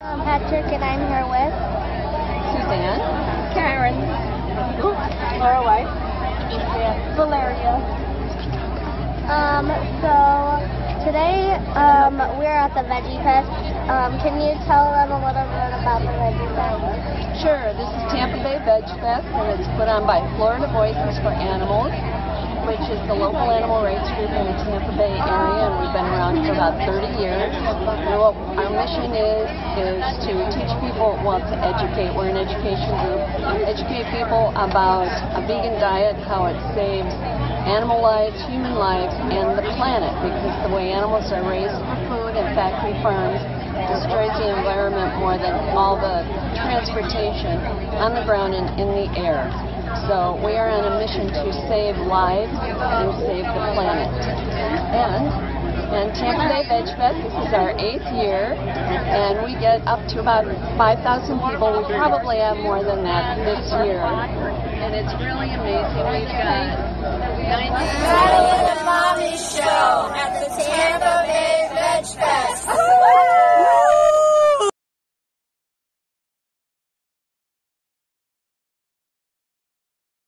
I'm Patrick, and I'm here with Suzanne, Karen, Laura White. Valeria. Um, so today um, we're at the Veggie Fest. Um, can you tell them a little bit about the Veggie Fest? Sure, this is Tampa Bay Veg Fest, and it's put on by Florida Voices for Animals, which is the local animal rights group in the Tampa Bay area, and we've been around for about 30 years. And what our mission is, is to teach people, well, to educate. We're an education group. Educate people about a vegan diet, how it saves animal lives, human lives, and the planet, because the way animals are raised for food in factory farms destroys the environment more than all the transportation on the ground and in the air. So we are on a mission to save lives and save the planet. And and Tampa Bay Veg Fest, this is our eighth year, and we get up to about 5,000 people. We probably have more than that this year. And it's really amazing. We've got 90